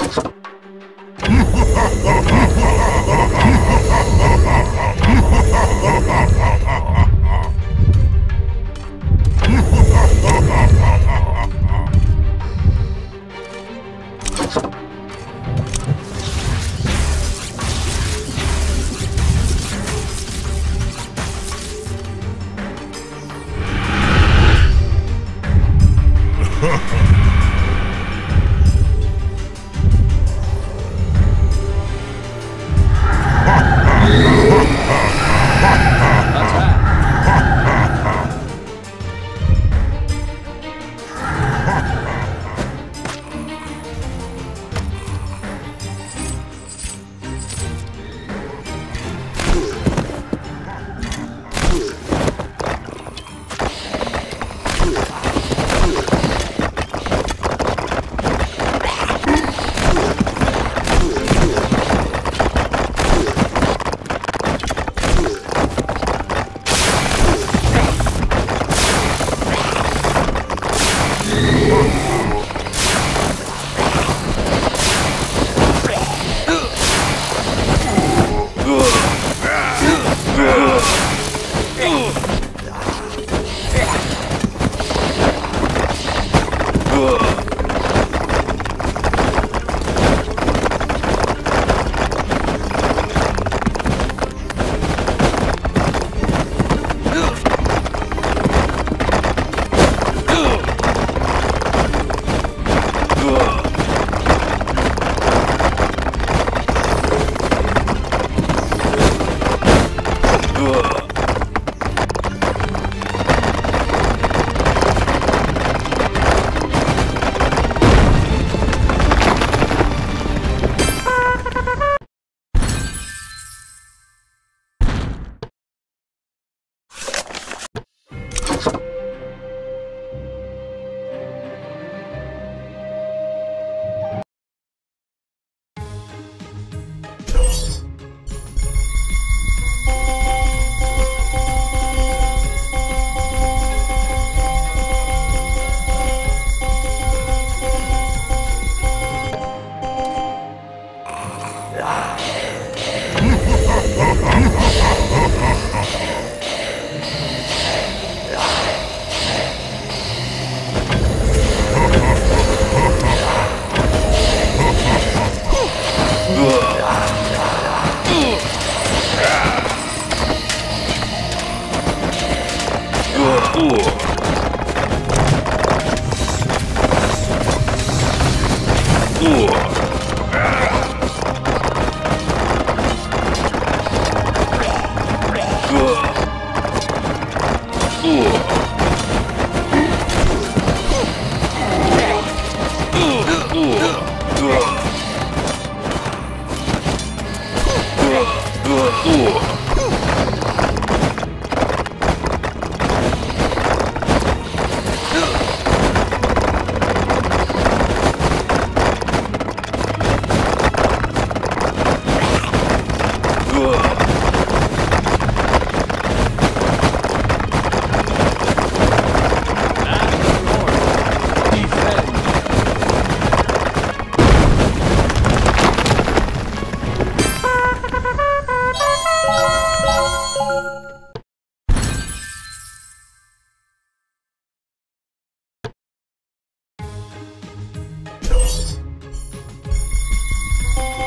Ugh.